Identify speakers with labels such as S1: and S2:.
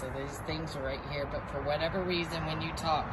S1: so these things are right here. But for whatever reason, when you talk,